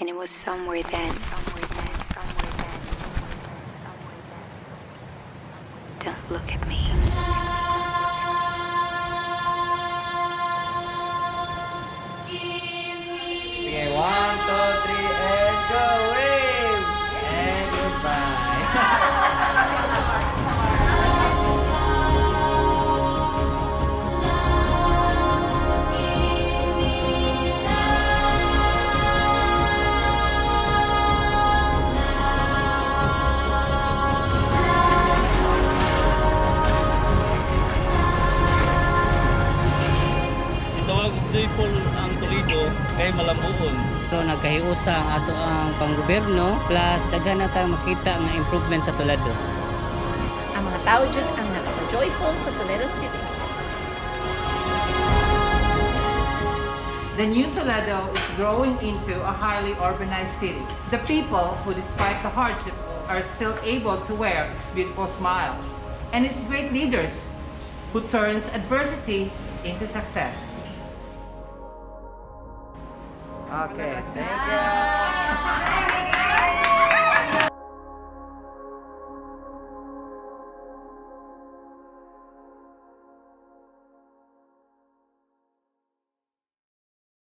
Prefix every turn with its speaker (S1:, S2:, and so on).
S1: And it was somewhere then. Don't look at me.
S2: Sige,
S3: Itawag joyful ang Toledo kay malamuon.
S4: Pero nagkahiusa ang ato ang panggobyerno plus daghan na tayong makita nga improvement sa Toledo.
S5: Ang mga tao dyan ang nakaka-joyful sa Toledo City.
S6: The new Toledo is growing into a highly urbanized city. The people who, despite the hardships, are still able to wear its beautiful smile. And its great leaders who turns adversity into success.
S2: Okay, thank you.